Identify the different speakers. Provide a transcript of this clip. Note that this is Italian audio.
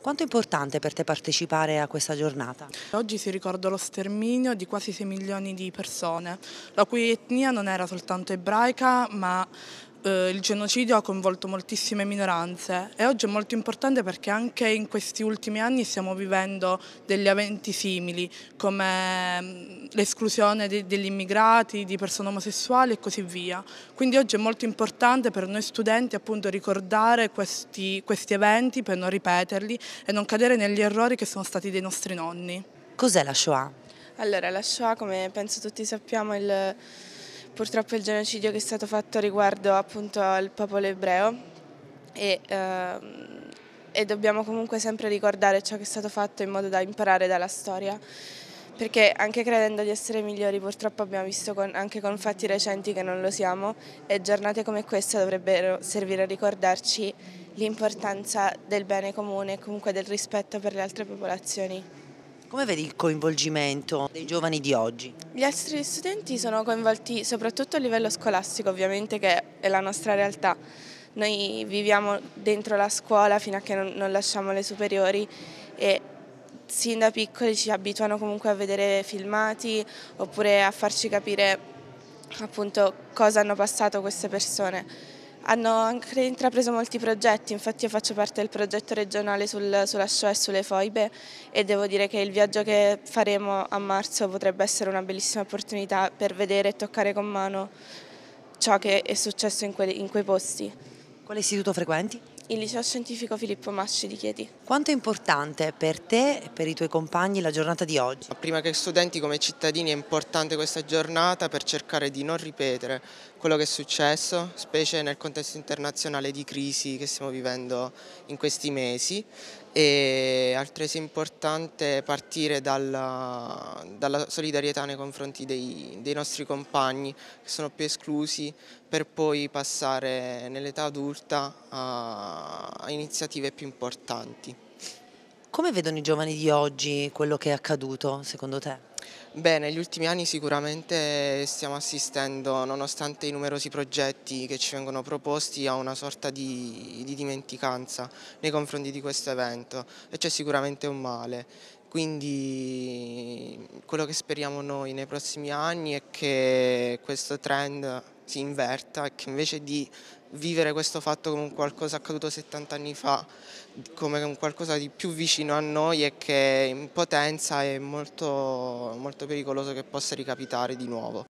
Speaker 1: Quanto è importante per te partecipare a questa giornata?
Speaker 2: Oggi si ricorda lo sterminio di quasi 6 milioni di persone, la cui etnia non era soltanto ebraica ma eh, il genocidio ha coinvolto moltissime minoranze e oggi è molto importante perché anche in questi ultimi anni stiamo vivendo degli eventi simili come mm, l'esclusione de degli immigrati, di persone omosessuali e così via. Quindi oggi è molto importante per noi studenti appunto ricordare questi, questi eventi per non ripeterli e non cadere negli errori che sono stati dei nostri nonni.
Speaker 1: Cos'è la Shoah?
Speaker 3: Allora, la Shoah, come penso tutti sappiamo, è il purtroppo il genocidio che è stato fatto riguardo appunto al popolo ebreo e, ehm, e dobbiamo comunque sempre ricordare ciò che è stato fatto in modo da imparare dalla storia perché anche credendo di essere migliori purtroppo abbiamo visto con, anche con fatti recenti che non lo siamo e giornate come questa dovrebbero servire a ricordarci l'importanza del bene comune e comunque del rispetto per le altre popolazioni.
Speaker 1: Come vedi il coinvolgimento dei giovani di oggi?
Speaker 3: Gli altri studenti sono coinvolti soprattutto a livello scolastico, ovviamente che è la nostra realtà. Noi viviamo dentro la scuola fino a che non, lasciamo le superiori e sin da piccoli ci abituano comunque a vedere filmati oppure a farci capire appunto cosa hanno passato queste persone hanno anche intrapreso molti progetti, infatti io faccio parte del progetto regionale sul, sulla Shoah e sulle foibe e devo dire che il viaggio che faremo a marzo potrebbe essere una bellissima opportunità per vedere e toccare con mano ciò che è successo in, que in quei posti.
Speaker 1: Quale istituto frequenti?
Speaker 3: Il liceo scientifico Filippo Masci di Chieti.
Speaker 1: Quanto è importante per te e per i tuoi compagni la giornata di oggi?
Speaker 4: Prima che studenti come cittadini è importante questa giornata per cercare di non ripetere quello che è successo, specie nel contesto internazionale di crisi che stiamo vivendo in questi mesi e altresì importante partire dalla, dalla solidarietà nei confronti dei, dei, nostri compagni che sono più esclusi per poi passare nell'età adulta a, a iniziative più importanti.
Speaker 1: Come vedono i giovani di oggi quello che è accaduto secondo te?
Speaker 4: Beh, negli ultimi anni sicuramente stiamo assistendo, nonostante i numerosi progetti che ci vengono proposti, a una sorta di, di dimenticanza nei confronti di questo evento e c'è sicuramente un male. Quindi quello che speriamo noi nei prossimi anni è che questo trend si inverta e che invece di vivere questo fatto come qualcosa accaduto 70 anni fa, come qualcosa di più vicino a noi e che in potenza è molto, molto pericoloso che possa ricapitare di nuovo.